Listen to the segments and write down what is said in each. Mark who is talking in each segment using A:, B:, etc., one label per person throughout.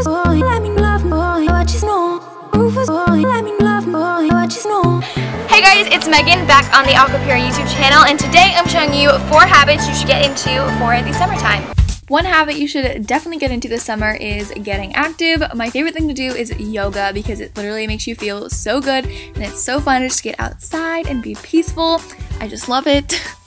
A: Rufus boy, let me love boy, what you know. Rufus boy, let me love boy, what you know.
B: Hey guys, it's Megan back on the Aqua Pura YouTube channel and today I'm showing you four habits you should get into for the summertime. One habit you should definitely get into this summer is getting active. My favorite thing to do is yoga because it literally makes you feel so good and it's so fun to just get outside and be peaceful. I just love it.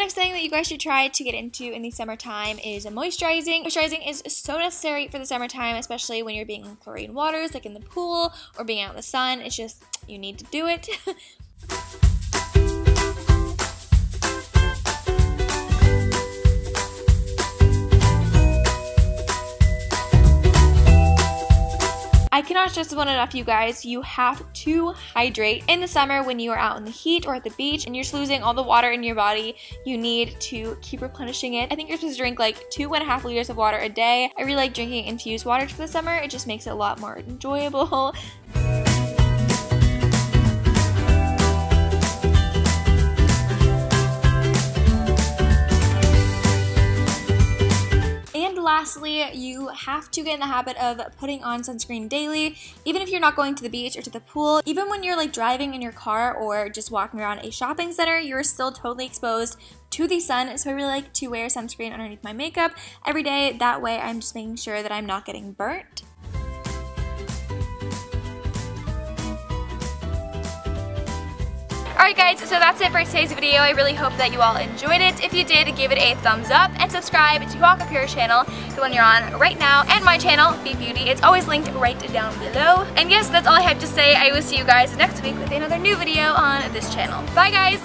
B: next thing that you guys should try to get into in the summertime is moisturizing. Moisturizing is so necessary for the summertime, especially when you're being in chlorine waters, like in the pool or being out in the sun. It's just, you need to do it. I cannot stress this one enough, you guys. You have to hydrate. In the summer, when you are out in the heat or at the beach and you're just losing all the water in your body, you need to keep replenishing it. I think you're supposed to drink like two and a half liters of water a day. I really like drinking infused water for the summer. It just makes it a lot more enjoyable. lastly, you have to get in the habit of putting on sunscreen daily, even if you're not going to the beach or to the pool. Even when you're like driving in your car or just walking around a shopping center, you're still totally exposed to the sun. So I really like to wear sunscreen underneath my makeup every day. That way I'm just making sure that I'm not getting burnt. Alright guys, so that's it for today's video. I really hope that you all enjoyed it. If you did, give it a thumbs up and subscribe to Walk Up Aqua Pura channel, the one you're on right now, and my channel, beatbeautyy. It's always linked right down below. And yes, that's all I have to say. I will see you guys next week with another new video on this channel. Bye guys!